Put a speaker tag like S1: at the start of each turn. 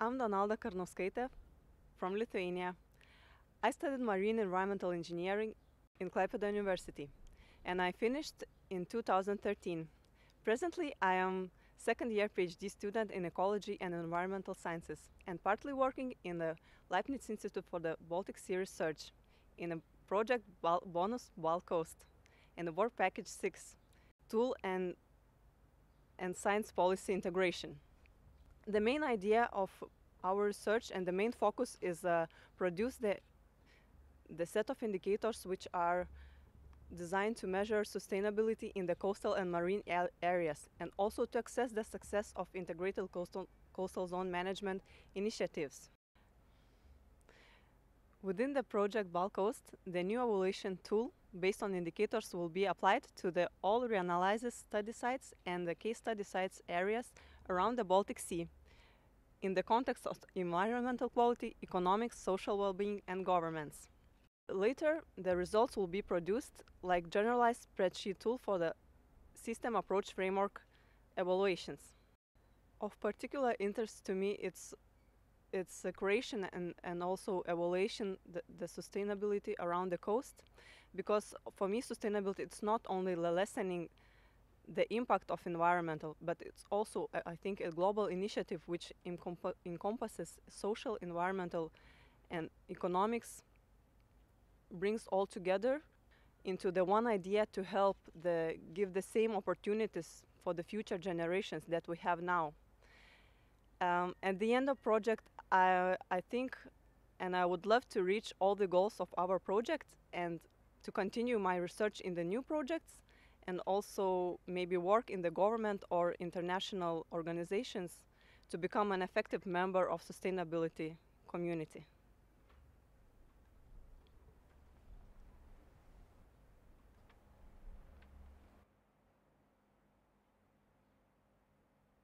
S1: I'm Donalda Karnauskaitė from Lithuania. I studied marine environmental engineering in Klaipėda University and I finished in 2013. Presently, I am second year PhD student in ecology and environmental sciences and partly working in the Leibniz Institute for the Baltic Sea Research in a project Bal- Bonus BaltCOAST in the work package 6 tool and and science policy integration. The main idea of our research and the main focus is uh, produce the the set of indicators which are designed to measure sustainability in the coastal and marine areas and also to assess the success of integrated coastal, coastal zone management initiatives. Within the project BaltCOAST, the new evaluation tool based on indicators will be applied to the all reanalysis study sites and the case study sites areas around the Baltic Sea in the context of environmental quality, economics, social well-being and governance. Later, the results will be produced like generalized spreadsheet tool for the system approach framework evaluations. Of particular interest to me, it's its creation and, and also evaluation the, the sustainability around the coast because for me sustainability it's not only lessening the impact of environmental but it's also I- think a global initiative which encompa- encompasses social environmental and economics brings all together into the one idea to help the give the same opportunities for the future generations that we have now. Um, at the end of project I, I think and i would love to reach all the goals of our project and to continue my research in the new projects and also maybe work in the government or international organizations to become an effective member of sustainability community